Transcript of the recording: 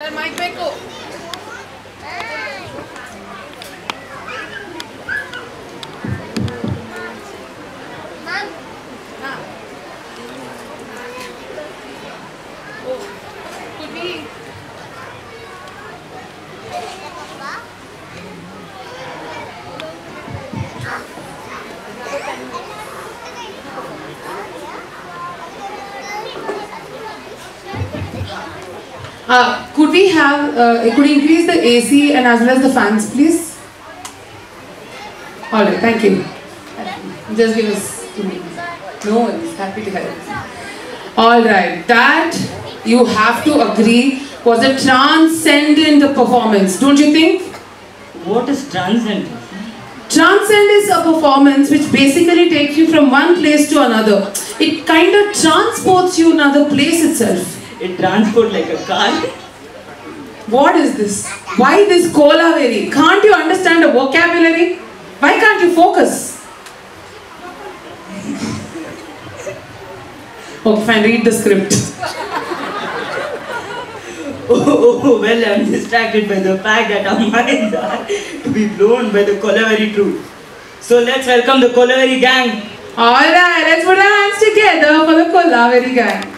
Mike Beckle. Uh, could we have, uh, could you increase the AC and as well as the fans, please? Alright, thank you. Just give us two minutes. No worries, happy to help. Alright, that you have to agree was a transcendent performance, don't you think? What is transcendent? Transcend is a performance which basically takes you from one place to another. It kind of transports you another place itself. It transport like a car. What is this? Why this Kolaveri? Can't you understand the vocabulary? Why can't you focus? Okay, fine, read the script. Oh, oh, oh, well, I'm distracted by the fact that our minds are to be blown by the Kolaveri truth. So let's welcome the Kolaveri gang. Alright, let's put our hands together for the Kolaveri gang.